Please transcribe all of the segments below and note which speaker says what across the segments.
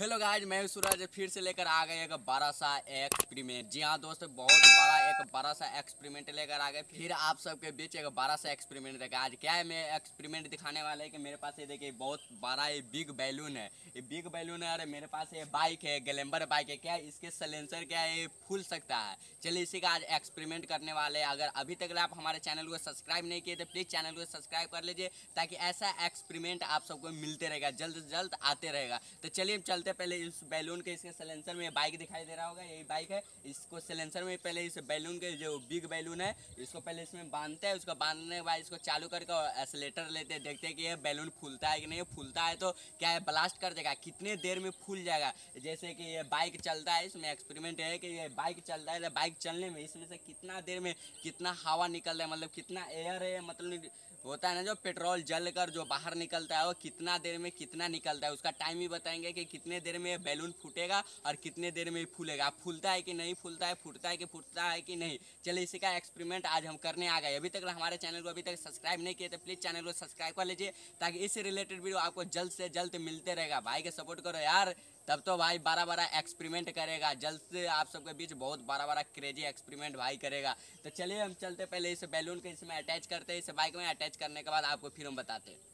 Speaker 1: Hello guys मैं सूरज, फिर से लेकर आ गए एक बड़ा सा एक्सपेरिमेंट जी हाँ दोस्तों, बहुत बड़ा एक बड़ा सा एक्सपेरिमेंट लेकर आ गए। फिर आप सबके बीच एक बड़ा सा एक्सपेरिमेंट देखा आज क्या है, मैं एक्सपेरिमेंट दिखाने वाला है कि मेरे पास ये देखिए, बहुत बड़ा ये बिग बैलून है। ये बिग बैलून है अरे मेरे पास ये बाइक है ग्लैम्बर बाइक है। क्या इसके सलेंसर क्या है, ये फूल सकता है? चलिए इसी का आज एक्सपेरिमेंट करने वाले अगर अभी तक आप हमारे चैनल को सब्सक्राइब नहीं किए तो प्लीज़ चैनल को सब्सक्राइब कर लीजिए, ताकि ऐसा एक्सपेरिमेंट आप सबको मिलते रहेगा, जल्द से जल्द आते रहेगा। तो चलिए हम चलते पहले इस बैलून के इसके सिलेंसर में बाइक दिखाई दे रहा होगा, यही बाइक है। इसको सिलेंसर में पहले इस बैलून के जो बिग बैलून है, इसको पहले इसमें बांधते हैं, उसको बांधने के बाद इसको चालू करके और एसलेटर लेते हैं, देखते हैं कि ये बैलून फूलता है कि नहीं। फूलता है तो क्या है ब्लास्ट कर देगा? कितने देर में फूल जाएगा? जैसे कि ये बाइक चलता है, इसमें एक्सपेरिमेंट है कि ये बाइक चलता है तो बाइक चलने में इसमें से कितना देर में कितना हवा निकल रहा है मतलब कितना एयर है मतलब होता है ना, जो पेट्रोल जल जो बाहर निकलता है, वो कितना देर में कितना निकलता है, उसका टाइम भी बताएँगे कि कितने देर में बैलून फूटेगा और कितने देर में फूलेगा? फूलता है कि नहीं फूलता है, फूटता है कि फूटता है कि नहीं? चलिए इसी का एक्सपेरिमेंट आज हम करने आ गए। अभी तक हमारे चैनल को अभी तक सब्सक्राइब नहीं किए तो प्लीज़ चैनल को सब्सक्राइब कर लीजिए ताकि इससे रिलेटेड वीडियो आपको जल्द से जल्द मिलते रहेगा। भाई के सपोर्ट करो यार। तब तो भाई बारह बारह एक्सपेरिमेंट करेगा। जल्द से आप सबके बीच बहुत बारह बारह क्रेजी एक्सपेरिमेंट भाई करेगा। तो चलिए हम चलते पहले इस बैलून को इसमें अटैच करते हैं। इस बाइक में अटैच करने के बाद आपको फिर हम बताते हैं।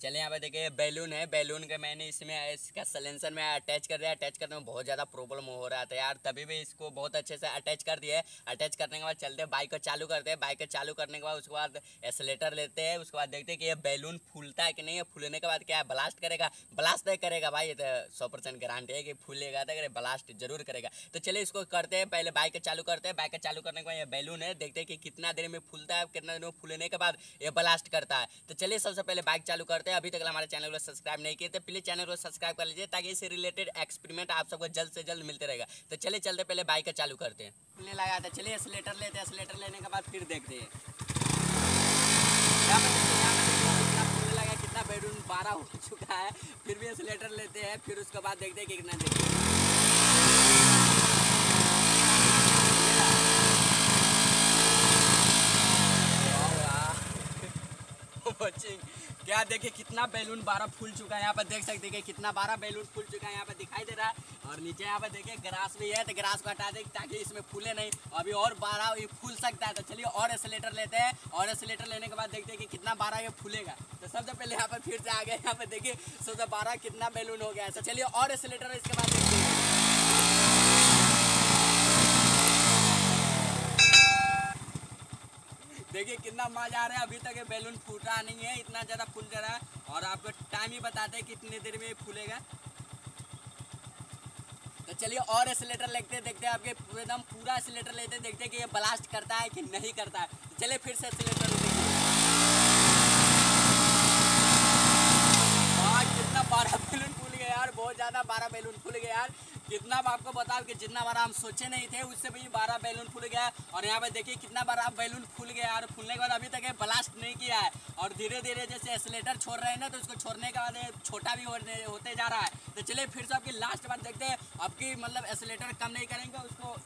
Speaker 1: चलिए यहाँ पे देखिए, बैलून है, बैलून के मैंने इसमें, इसका सलेंसर में अटैच कर दिया अटैच करने में बहुत ज़्यादा प्रॉब्लम हो रहा था यार, तभी भी इसको बहुत अच्छे से अटैच कर दिए अटैच करने के बाद चलते बाइक को चालू करते हैं बाइक को चालू करने के बाद उसके बाद एसलेटर लेते हैं, उसके बाद देखते हैं कि ये बैलून फूलता है कि नहीं फूलने के बाद क्या है ब्लास्ट करेगा? ब्लास्ट नहीं करेगा भाई, ये तो सौ परसेंट गारंटी है कि फूलेगा तो ब्लास्ट ज़रूर करेगा। तो चलिए इसको करते हैं, पहले बाइक चालू करते हैं बाइक चालू करने के बाद ये बैलून है, देखते हैं कि कितना देर में फूलता है, कितना देर में फूलने के बाद ये ब्लास्ट करता है। तो चलिए सबसे पहले बाइक चालू करते हैं। अभी तक हमारे चैनल को सब्सक्राइब नहीं किए तो प्लीज़ चैनल को सब्सक्राइब कर लीजिए ताकि इससे रिलेटेड एक्सपेरिमेंट आप सबको जल्द से जल्द मिलते रहेगा। तो चलिए चलते पहले बाइक का चालू करते हैं। खुलने लगा था, चलिए स्लेटर लेते हैं स्लेटर लेने के बाद फिर देखते हैं। लगा कितना बैलून बारह हो चुका है, फिर भी स्लेटर लेते हैं, फिर उसके बाद देखते हैं कितना देखते बच्चे क्या देखिए, कितना बैलून बारह फूल चुका है, यहाँ पर देख सकते हैं कितना बारह बैलून फूल चुका है, यहाँ पर दिखाई दे रहा है। और नीचे यहाँ पर देखिए, ग्रास भी है तो ग्रास को हटा दे ताकि इसमें फूले नहीं। अभी और बारह ये फूल सकता है तो चलिए और एसलेटर लेते हैं। और एसलेटर लेने के बाद देखते हैं कि कितना बारह ये फूलेगा। तो सबसे पहले यहाँ पर फिर से आ गए यहाँ पर देखिए, सबसे बारह कितना बैलून हो गया है। तो चलिए और एसलेटर इसके बाद देखते हैं देखिए कितना मज़ा आ रहा है। अभी तक ये बैलून फूटा नहीं है इतना ज़्यादा फूल जा रहा है। और आपको टाइम ही बताते हैं कितनी देर में फूलेगा। तो चलिए और एसलेटर लेते देखते हैं आपके एकदम पूरा एसलेटर लेते देखते हैं कि ये ब्लास्ट करता है कि नहीं करता है। तो चलिए फिर से एसलेटर लेते हाँ, कितना बारह बैलून फूल गया यार बहुत ज़्यादा बारह बैलून फूल गया यार। कितना बार आपको बताओ कि जितना बार हम सोचे नहीं थे, उससे भी बारह बैलून फूल गया। और यहाँ पे देखिए कितना बार आप बैलून फूल गया और फूलने के बाद अभी तक ये ब्लास्ट नहीं किया है। और धीरे धीरे जैसे एसलेटर छोड़ रहे हैं ना तो उसको छोड़ने के बाद छोटा भी होते जा रहा है। तो चलिए फिर से आपकी लास्ट बार देखते हैं। आपकी मतलब एसलेटर कम नहीं करेंगे, उसको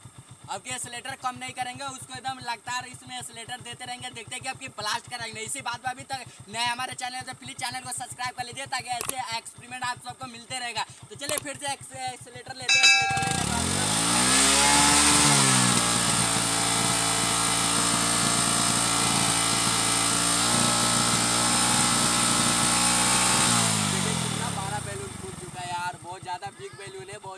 Speaker 1: आपके एसलेटर कम नहीं करेंगे, उसको एकदम लगातार इसमें एसलेटर देते रहेंगे, देखते हैं कि आपकी ब्लास्ट कराएँगे इसी बात पर अभी तक नए हमारे चैनल तो प्लीज़ चैनल को सब्सक्राइब कर लीजिए, ताकि ऐसे एक्सपेरिमेंट आप सबको मिलते रहेगा। तो चलिए फिर से एक्सलेटर लेते हैं एक्सलेटर लेने के बाद देखिए कितना बारह बैलून फूल चुका है यार बहुत ज़्यादा बिग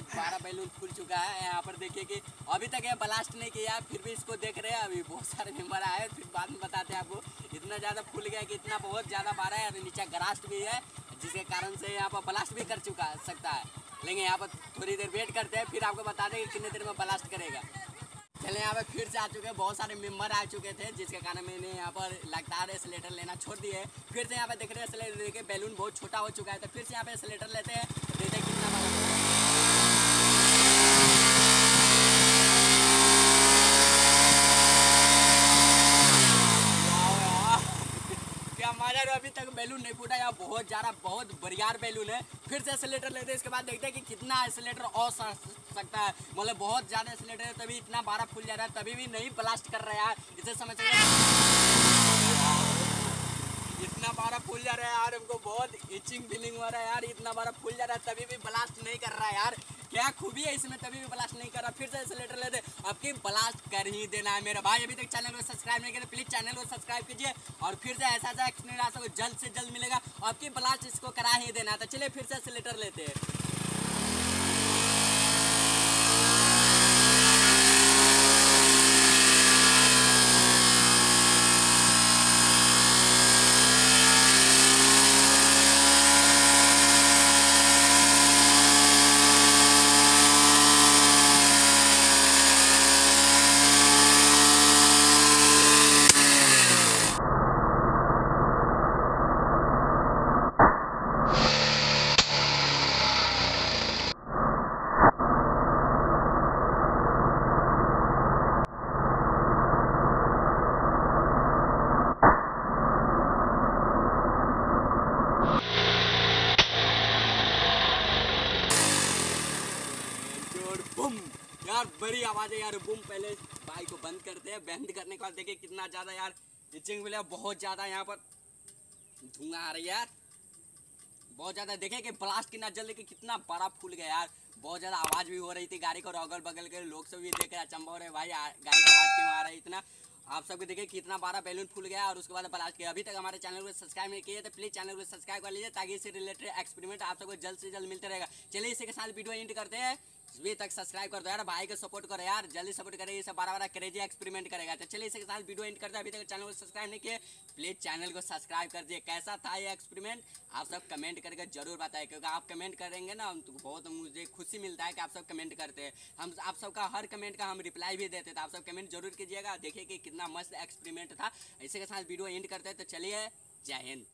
Speaker 1: बारह बैलून फूल चुका है। यहाँ पर देखिए कि अभी तक ये ब्लास्ट नहीं किया, फिर भी इसको देख रहे हैं। अभी बहुत सारे मेंबर आए, फिर बाद में बताते हैं आपको। इतना ज़्यादा फूल गया कि इतना बहुत ज़्यादा बारह है नीचे ग्रास्ट भी है, जिसके कारण से यहाँ पर ब्लास्ट भी कर चुका, सकता है। लेकिन यहाँ पर थोड़ी देर वेट करते हैं, फिर आपको बता दें कि कितने देर में ब्लास्ट करेगा। चले, यहाँ पे फिर से आ चुके हैं। बहुत सारे मेंबर आ चुके थे, जिसके कारण मैंने यहाँ पर लगातार एसलेटर लेना छोड़ दिए फिर से यहाँ पे देख रहे हैं एसलेटर देखिए बैलून बहुत छोटा हो चुका है तो फिर से यहाँ पे एसलेटर लेते हैं। देखते हैं कितना बड़ा वाह यार। क्या मज़ा है अभी तक बैलून नहीं फूटा यार बहुत ज़्यादा, बहुत बढ़ियार बैलून है। फिर से एसलेटर लेते हैं, इसके बाद देखते हैं कि कितना एसलेटर और सक सकता है। मतलब बहुत ज़्यादा एसलेटर है, तभी इतना बारह फूल जा रहा है, तभी भी नहीं ब्लास्ट कर रहा है इसे समझ सकते इतना इतना बारा फूल जा रहा है यार, हमको बहुत इचिंग फीलिंग हो रहा है यार। इतना बारा फूल जा रहा है, तभी भी ब्लास्ट नहीं कर रहा है यार। क्या खूबी है इसमें? तभी भी ब्लास्ट नहीं कर रहा। फिर से लेटर लेते अब की ब्लास्ट कर ही देना है मेरा भाई। अभी तक चैनल को सब्सक्राइब नहीं तो प्लीज़ चैनल को सब्सक्राइब कीजिए। और फिर से ऐसा ऐसा एक्सपीरियंस आपको जल्द से जल्द मिलेगा। अब की ब्लास्ट इसको करा ही देना है। तो चलिए फिर से लेटर लेते हैं ज़ोर बुम यार बड़ी आवाज़ है यार बुम पहले बाइक को बंद करते हैं। बंद करने के बाद देखिए कितना ज़्यादा यार इचिंग मिला, बहुत ज़्यादा यहाँ पर धुआँ आ रही है यार। बहुत ज़्यादा देखें कि ब्लास्ट कितना जल्दी, कि कितना बड़ा फूल गया यार। बहुत ज़्यादा आवाज़ भी हो रही थी गाड़ी को अगल बगल के, लोग सब भी देख रहे अचंबा हो रहे भाई गाड़ी की आवाज़ क्यों आ रहा है इतना? आप सबको देखिए कितना बड़ा बैलून फूल गया और उसके बाद ब्लास्ट किया। अभी तक हमारे चैनल को सब्सक्राइब नहीं किए तो प्लीज़ चैनल को सब्सक्राइब कर लीजिए, ताकि इससे रिलेटेड एक्सपेरिमेंट आप सबको जल्द से जल्द मिलते रहेगा। चलिए इसी के साथ वीडियो एंड करते हैं। अभी तक सब्सक्राइब कर दो यार, भाई को सपोर्ट करो यार, जल्दी सपोर्ट करें, ये सब बारह बारह क्रेजी एक्सपेरिमेंट करेगा। तो चलिए इसके साथ वीडियो एंड करते हैं। अभी तक चैनल को सब्सक्राइब नहीं किए प्लीज़ चैनल को सब्सक्राइब कर दिए कैसा था ये एक्सपेरिमेंट आप सब कमेंट करके ज़रूर बताएँ, क्योंकि आप कमेंट करेंगे ना तो बहुत मुझे खुशी मिलता है कि आप सब कमेंट करते हैं। हम, आप सबका हर कमेंट का हम रिप्लाई भी देते तो आप सब कमेंट ज़रूर कीजिएगा। देखिए कि कितना मस्त एक्सपेरिमेंट था। इसी के साथ वीडियो एंड करते तो चलिए, जय हिंद।